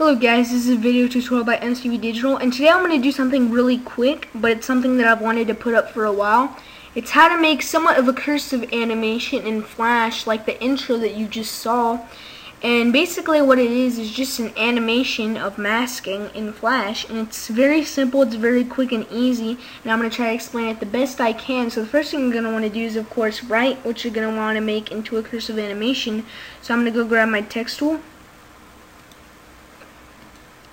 Hello guys, this is a video tutorial by MCV Digital and today I'm going to do something really quick but it's something that I've wanted to put up for a while. It's how to make somewhat of a cursive animation in Flash like the intro that you just saw and basically what it is is just an animation of masking in Flash and it's very simple, it's very quick and easy and I'm going to try to explain it the best I can. So the first thing you're going to want to do is of course write what you're going to want to make into a cursive animation. So I'm going to go grab my text tool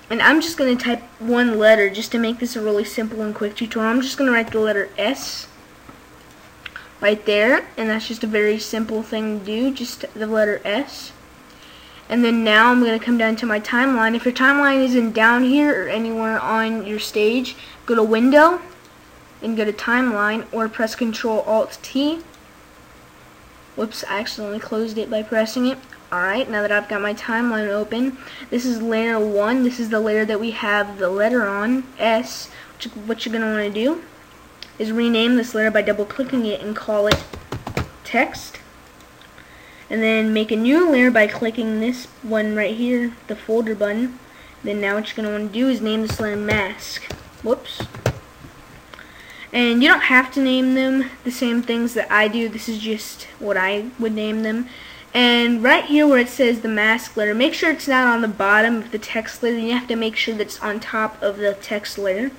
and I'm just going to type one letter just to make this a really simple and quick tutorial. I'm just going to write the letter S right there. And that's just a very simple thing to do, just the letter S. And then now I'm going to come down to my timeline. If your timeline isn't down here or anywhere on your stage, go to Window and go to Timeline or press Control Alt T. Whoops, I accidentally closed it by pressing it. Alright, now that I've got my timeline open, this is layer 1. This is the layer that we have the letter on, S. What you're going to want to do is rename this layer by double clicking it and call it text. And then make a new layer by clicking this one right here, the folder button. Then now what you're going to want to do is name this layer mask. Whoops. And you don't have to name them the same things that I do. This is just what I would name them. And right here where it says the mask layer, make sure it's not on the bottom of the text layer. You have to make sure that's on top of the text layer.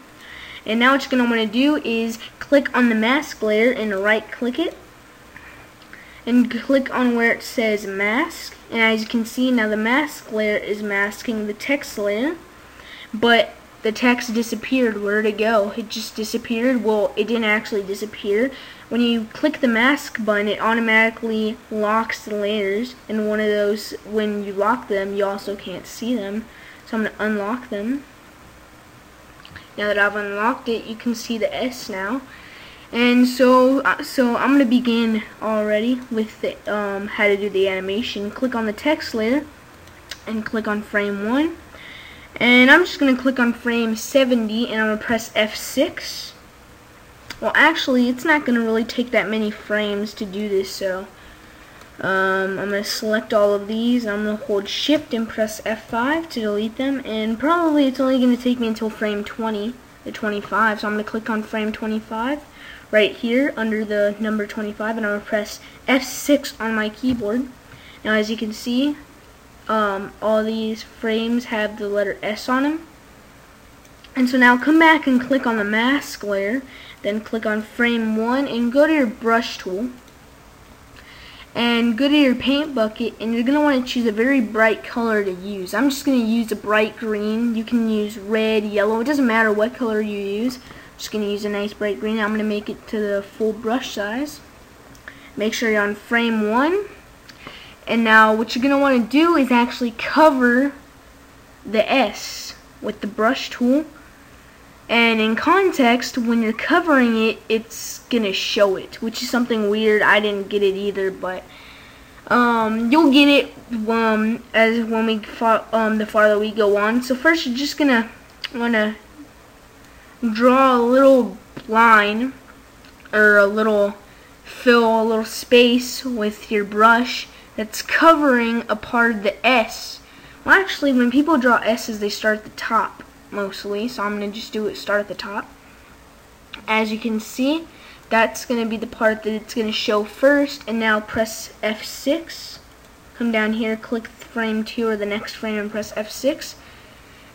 And now what you're going to want to do is click on the mask layer and right click it. And click on where it says mask. And as you can see now the mask layer is masking the text layer. But the text disappeared. Where'd it go? It just disappeared. Well, it didn't actually disappear. When you click the mask button, it automatically locks the layers. And one of those, when you lock them, you also can't see them. So I'm going to unlock them. Now that I've unlocked it, you can see the S now. And so, uh, so I'm going to begin already with the, um, how to do the animation. Click on the text layer and click on frame 1 and I'm just going to click on frame 70 and I'm going to press F6. Well, actually, it's not going to really take that many frames to do this, so um, I'm going to select all of these. I'm going to hold shift and press F5 to delete them, and probably it's only going to take me until frame 20 or 25, so I'm going to click on frame 25 right here under the number 25, and I'm going to press F6 on my keyboard. Now, as you can see, um, all these frames have the letter S on them. And so now come back and click on the mask layer, then click on frame 1 and go to your brush tool. And go to your paint bucket and you're going to want to choose a very bright color to use. I'm just going to use a bright green. You can use red, yellow, it doesn't matter what color you use. I'm just going to use a nice bright green. I'm going to make it to the full brush size. Make sure you're on frame 1 and now what you're going to want to do is actually cover the S with the brush tool. And in context, when you're covering it, it's going to show it, which is something weird. I didn't get it either, but um, you'll get it um, as when we um, the farther we go on. So first, you're just going to want to draw a little line or a little fill a little space with your brush that's covering a part of the S. Well, actually, when people draw S's, they start at the top, mostly. So I'm going to just do it start at the top. As you can see, that's going to be the part that it's going to show first. And now press F6. Come down here, click frame 2 or the next frame and press F6.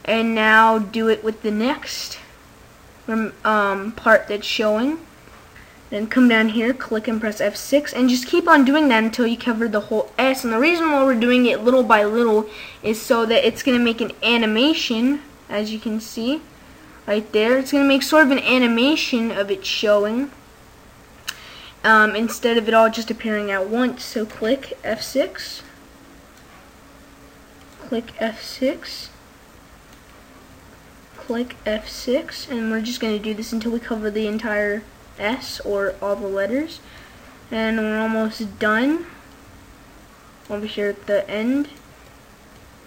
And now do it with the next um, part that's showing. Then come down here, click and press F6, and just keep on doing that until you cover the whole S. And the reason why we're doing it little by little is so that it's going to make an animation, as you can see, right there. It's going to make sort of an animation of it showing, um, instead of it all just appearing at once. So click F6, click F6, click F6, and we're just going to do this until we cover the entire S or all the letters. And we're almost done. Over here at the end.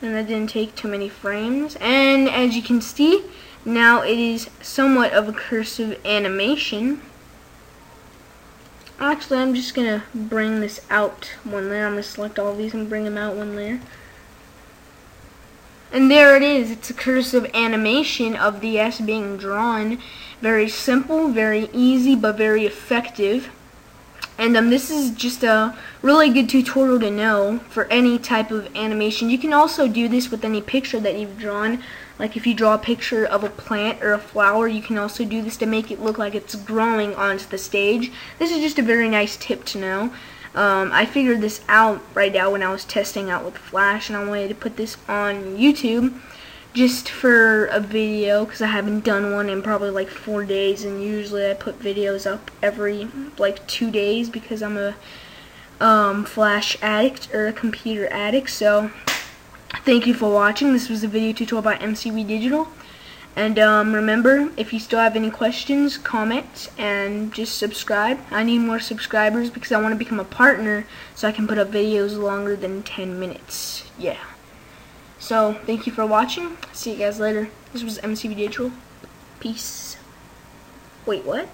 And that didn't take too many frames. And as you can see, now it is somewhat of a cursive animation. Actually, I'm just going to bring this out one layer. I'm going to select all these and bring them out one layer. And there it is. It's a cursive animation of the S being drawn. Very simple, very easy, but very effective. And um, this is just a really good tutorial to know for any type of animation. You can also do this with any picture that you've drawn. Like if you draw a picture of a plant or a flower, you can also do this to make it look like it's growing onto the stage. This is just a very nice tip to know. Um, I figured this out right now when I was testing out with Flash, and I wanted to put this on YouTube just for a video because I haven't done one in probably like four days and usually I put videos up every like two days because I'm a um, flash addict or a computer addict so thank you for watching. This was a video tutorial by MCV Digital and um, remember if you still have any questions comment and just subscribe I need more subscribers because I want to become a partner so I can put up videos longer than 10 minutes yeah so, thank you for watching. See you guys later. This was MCV Digital. Peace. Wait, what?